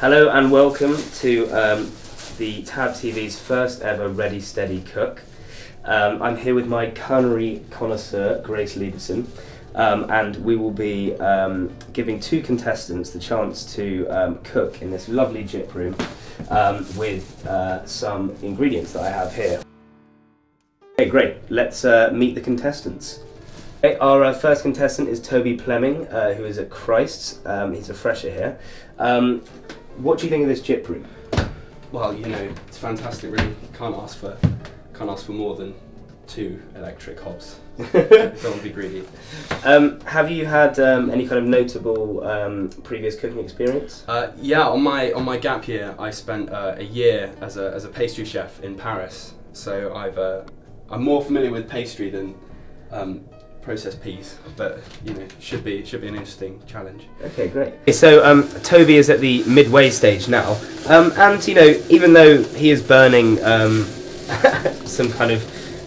Hello and welcome to um, the Tab TV's first ever Ready Steady Cook. Um, I'm here with my culinary connoisseur, Grace Lieberson, um, and we will be um, giving two contestants the chance to um, cook in this lovely gyp room um, with uh, some ingredients that I have here. Okay, great. Let's uh, meet the contestants. Okay, our uh, first contestant is Toby Pleming, uh, who is at Christ's. Um, he's a fresher here. Um, what do you think of this gyp room? Well, you know, it's fantastic. Really, can't ask for can't ask for more than two electric hobs. Don't want to be greedy. Um, have you had um, any kind of notable um, previous cooking experience? Uh, yeah, on my on my gap year, I spent uh, a year as a as a pastry chef in Paris. So I've uh, I'm more familiar with pastry than processed peas, but you know, should be should be an interesting challenge. Okay, great. So um, Toby is at the midway stage now, um, and you know, even though he is burning um, some kind of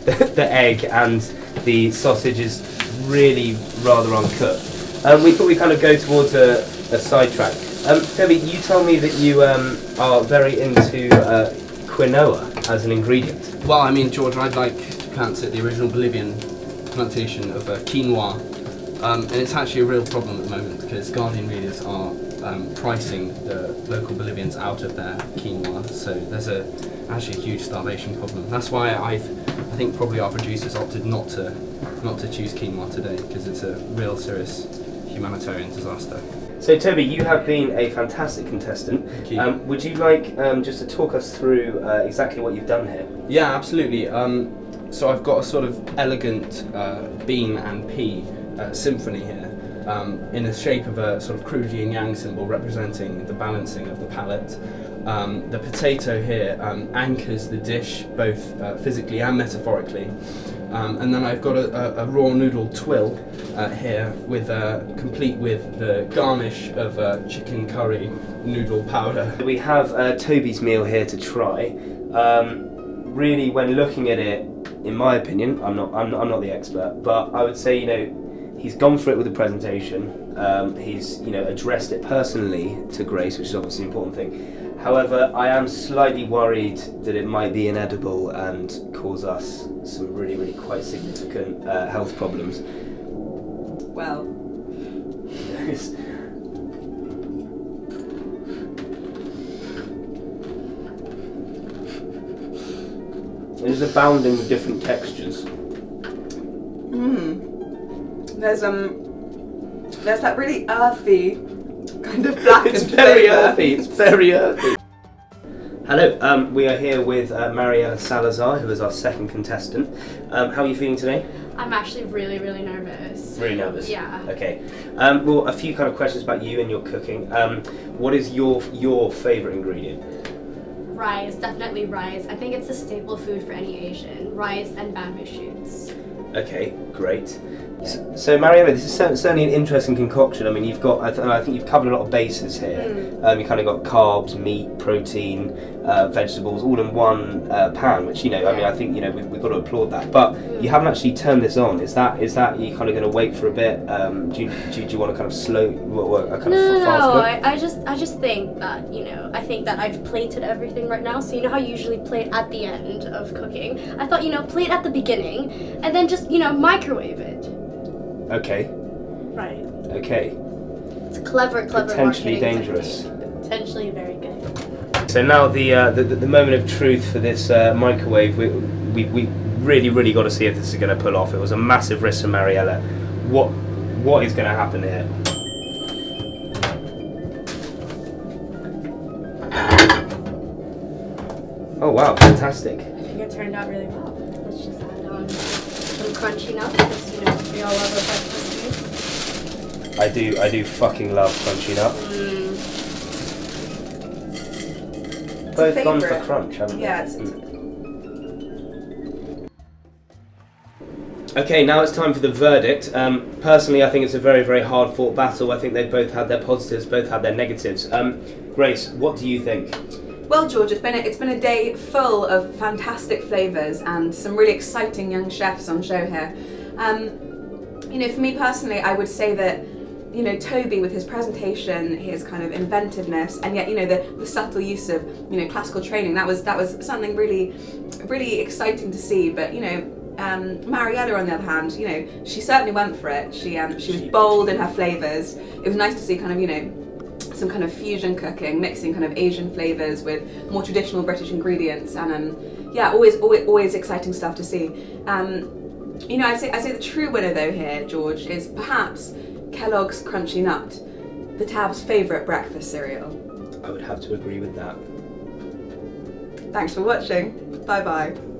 the egg and the sausage is really rather uncooked, um, we thought we'd kind of go towards a, a sidetrack. Um, Toby, you tell me that you um, are very into uh, quinoa as an ingredient. Well, I mean, George, I'd like to pronounce it the original Bolivian pronunciation of uh, quinoa, um, and it's actually a real problem at the moment because Guardian readers are um, pricing the local Bolivians out of their quinoa, so there's a actually a huge starvation problem. That's why I've, I think probably our producers opted not to not to choose quinoa today because it's a real serious humanitarian disaster. So Toby, you have been a fantastic contestant. You. Um, would you like um, just to talk us through uh, exactly what you've done here? Yeah, absolutely. Um, so I've got a sort of elegant uh, bean and pea uh, symphony here. Um, in the shape of a sort of crude yin yang symbol representing the balancing of the palate. Um, the potato here um, anchors the dish both uh, physically and metaphorically. Um, and then I've got a, a, a raw noodle twill uh, here, with uh, complete with the garnish of uh, chicken curry noodle powder. We have Toby's meal here to try. Um, really, when looking at it, in my opinion, I'm not, I'm not, I'm not the expert, but I would say, you know, he's gone for it with the presentation. Um, he's, you know, addressed it personally to Grace, which is obviously an important thing. However, I am slightly worried that it might be inedible and cause us some really, really quite significant uh, health problems. Well, is abounding with different textures. mm, there's um, there's that really earthy kind of black It's and very flavour. earthy. It's very earthy. Hello, um, we are here with uh, Mariella Salazar, who is our second contestant. Um, how are you feeling today? I'm actually really, really nervous. Really nervous. Yeah. Okay. Um, well, a few kind of questions about you and your cooking. Um, what is your your favourite ingredient? Rice, definitely rice. I think it's a staple food for any Asian. Rice and bamboo shoots. Okay, great. So, so Mariella, this is certainly an interesting concoction. I mean, you've got, I, th- I think you've covered a lot of bases here. Mm. Um, you kind of got carbs, meat, protein, uh, vegetables, all in one uh, pan. Which you know, I mean, I think you know we've, we've got to applaud that. But you haven't actually turned this on. Is that is that you kind of going to wait for a bit? Um, do, you, do, you, do you want to kind of slow, what, what, a kind No, of fast no. I, I just, I just think that you know, I think that I've plated everything right now. So you know how you usually plate at the end of cooking. I thought you know, plate at the beginning, and then just you know, microwave it. Okay, Right. okay. It's clever, clever. Potentially dangerous. technique. Potentially very good. So now the, uh, the the moment of truth for this uh, microwave, we, we we really really got to see if this is going to pull off. It was a massive risk for Mariella. What what is going to happen here? Oh wow, fantastic! I think it turned out really well. Let's just add on some crunchy nuts, because you know we all love our breakfast I do I do fucking love crunchy nut. Mm. Both gone for crunch, haven't they? Yeah, it's, Mm. Okay, now it's time for the verdict. Um, personally, I think it's a very, very hard fought battle. I think they both had their positives, both had their negatives. Um, Grace, what do you think? Well, George, it's been a, it's been a day full of fantastic flavours and some really exciting young chefs on show here. Um, you know, for me personally, I would say that you know, Toby with his presentation, his kind of inventiveness, and yet you know the, the subtle use of you know classical training. That was that was something really, really exciting to see. But you know. Um, Mariella, on the other hand, you know, she certainly went for it. She um, she was bold in her flavors. It was nice to see kind of you know some kind of fusion cooking, mixing kind of Asian flavors with more traditional British ingredients, and um, yeah, always, always always exciting stuff to see. Um, you know, I'd say I'd say the true winner though here, George, is perhaps Kellogg's Crunchy Nut, the Tab's favourite breakfast cereal. I would have to agree with that. Thanks for watching. Bye bye.